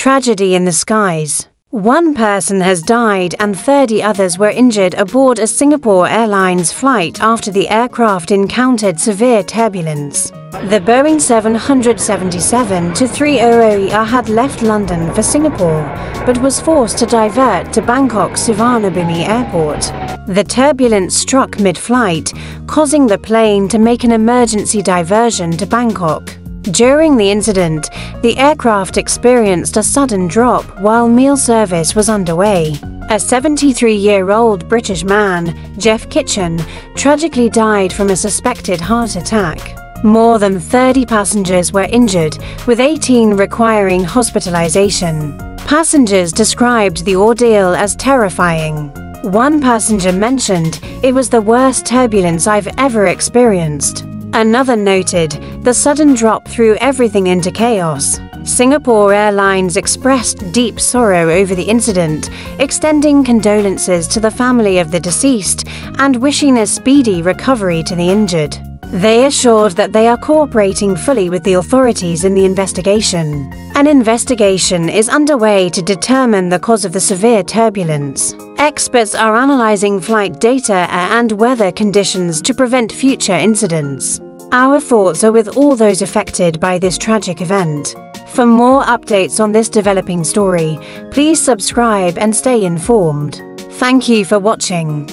Tragedy in the skies. One person has died and 30 others were injured aboard a Singapore Airlines flight after the aircraft encountered severe turbulence. The Boeing 777-300ER had left London for Singapore, but was forced to divert to Bangkok Suvarnabhumi Airport. The turbulence struck mid-flight, causing the plane to make an emergency diversion to Bangkok. During the incident, the aircraft experienced a sudden drop while meal service was underway. A 73-year-old British man, Geoff Kitchen, tragically died from a suspected heart attack. More than 30 passengers were injured, with 18 requiring hospitalization. Passengers described the ordeal as terrifying. One passenger mentioned, it was the worst turbulence I've ever experienced. Another noted, the sudden drop threw everything into chaos. Singapore Airlines expressed deep sorrow over the incident, extending condolences to the family of the deceased and wishing a speedy recovery to the injured. They assured that they are cooperating fully with the authorities in the investigation. An investigation is underway to determine the cause of the severe turbulence. Experts are analyzing flight data and weather conditions to prevent future incidents. Our thoughts are with all those affected by this tragic event. For more updates on this developing story, please subscribe and stay informed. Thank you for watching.